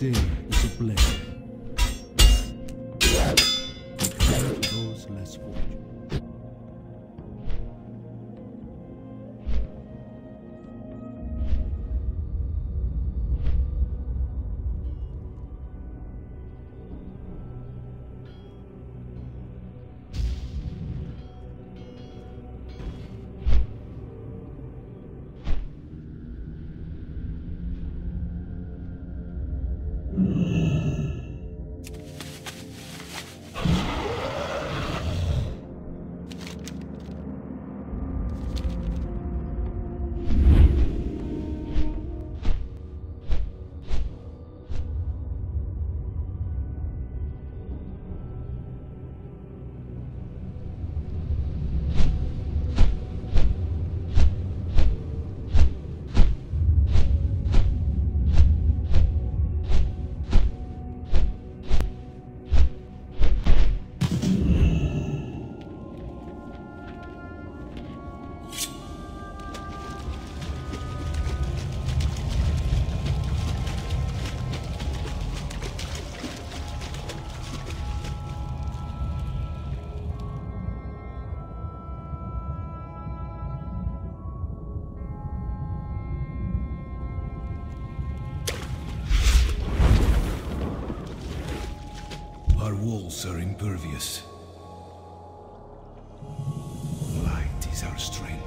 It's is a blessing. Música souls are impervious. Light is our strength.